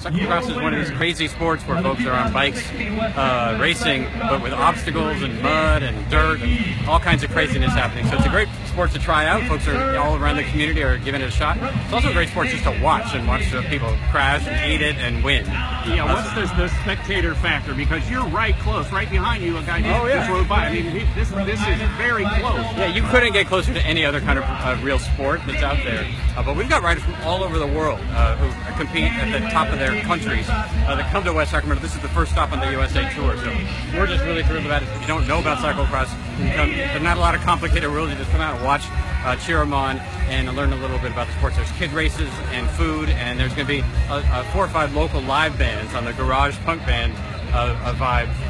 cyclocross is one of these crazy sports where folks are on bikes uh, racing, but with obstacles and mud and dirt and all kinds of craziness happening. So it's a great sport to try out. Folks are all around the community are giving it a shot. It's also a great sport just to watch and watch the people crash and eat it and win. Yeah, what's the, the spectator factor? Because you're right close, right behind you, a guy just, Oh, yeah. just rode by. I mean, this this is very close. Yeah, you couldn't get closer to any other kind of uh, real sport that's out there. Uh, but we've got riders from all over the world uh, who compete at the top of their countries uh, that come to West Sacramento. This is the first stop on the USA Tour, so we're just really thrilled about it. If you don't know about cyclocross, there's not a lot of complicated rules. You just come out and watch, uh, cheer them on, and learn a little bit about the sports. There's kid races and food, and there's going to be uh uh four or five local live bands on the Garage Punk Band uh, uh, vibe